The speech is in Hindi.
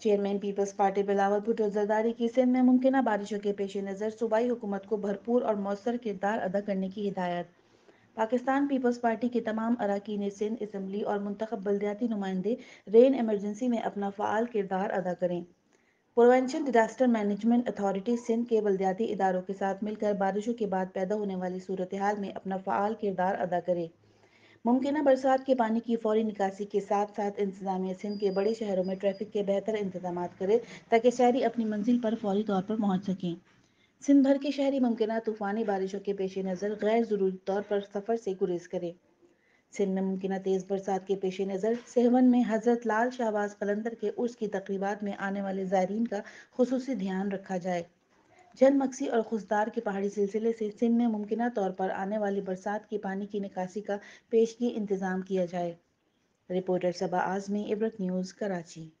Chairman peoples party Bilawal Bhutto Zardari की सिंध में मुमकिन बारिशों के पेश नज़र सूबाई हुकूमत को भरपूर और मौसर किरदार अदा करने की हिदायत। पाकिस्तान पीपल्स पार्टी के तमाम अरकान सिंध इसम्बली और मुंतब बल्दियाती नुमाइंदे रेन एमरजेंसी में अपना फ़ाल किरदार अदा करें। Provincial disaster management authority Sindh के बल्दियाती इदारों के साथ मिलकर बारिशों के बाद पैदा होने वाली सूरत हाल में अपना फ़ाल किरदार अदा करे। मुमकिन बरसात के पानी की फौरी निकासी के साथ साथ इंतजामिया सिंध के बड़े शहरों में ट्रैफ़िक के बेहतर इंतज़ाम करे ताकि शहरी अपनी मंजिल पर फौरी तौर पर पहुँच सकें। सिंध भर के शहरी मुमकिन तूफ़ानी बारिशों के पेश नज़र गैर ज़रूरी तौर पर सफ़र से गुरेज करें। सिंध में मुमकिन तेज़ बरसात के पेश नज़र सेहवन में हज़रत लाल शाहबाज कलंदर के उर्स की तकरीबा में आने वाले ज़ायरीन का खसूस ध्यान रखा जाए। जल मक्सी और खुशदार के पहाड़ी सिलसिले से सिंध में मुमकिन तौर पर आने वाली बरसात के पानी की निकासी का पेशगी इंतज़ाम किया जाए। Reporter Saba Azmi, Ibrat news, Karachi.